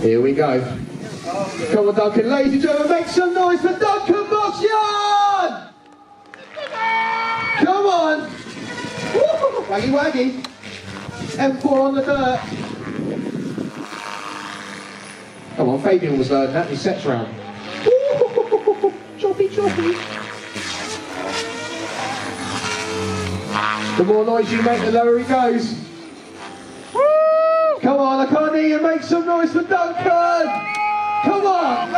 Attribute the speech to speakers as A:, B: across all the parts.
A: Here we go. Come on, Duncan. Ladies and gentlemen, make some noise for Duncan Bossion! Come on! Woo! Waggy waggy. M4 on the dirt. Come on, Fabian was learning that his sets round. Choppy, choppy. The more noise you make, the lower he goes. Come on, I can't hear you. Make some noise for Duncan. Come on.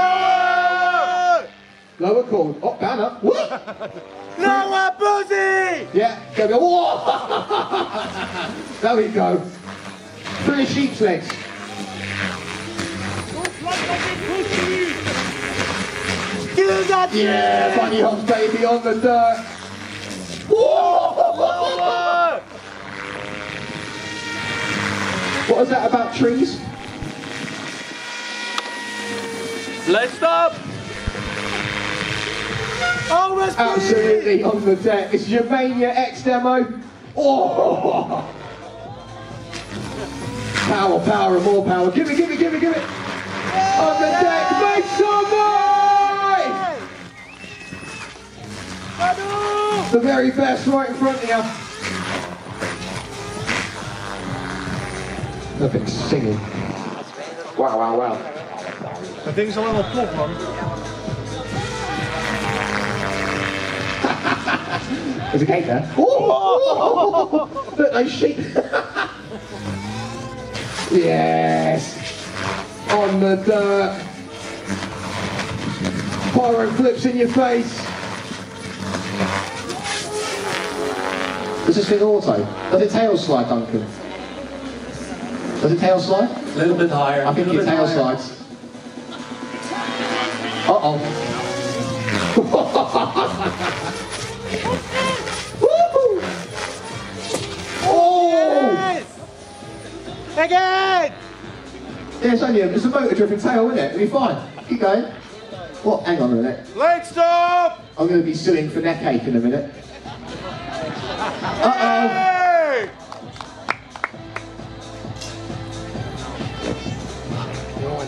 A: Lower chord. Oh. Woo.
B: Lower pussy!
A: Yeah, go go. Whoa. there we go. The sheep's legs. Yeah, bunny hops, baby, on the dirt. Whoa. What was that about trees?
B: Let's stop! Almost
A: Absolutely on the deck. It's Germania X demo. Oh! Power, power, and more power. Give it, give it, give it, give it. On the deck, make some noise! The very best right in front of you. Nothing singing. Wow, wow, wow.
B: Think it's a little plug, man.
A: There's a gate there. Oh! Look, those sheep. yes. On the dirt. Pyro flips in your face. Does this thing auto? Does it tail slide, Duncan? Does it tail slide?
B: A little bit higher.
A: I think your tail slides. Uh-oh. Woo! Oh!
B: Again!
A: Yeah, it's only a, it's a motor driven tail, isn't it? It'll be fine. Keep going. What? Hang on a minute.
B: Leg stop!
A: I'm going to be suing for neck ache in a minute. Uh-oh.
B: Hey!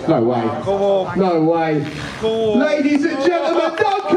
A: No way. No way. Ladies and gentlemen, Duncan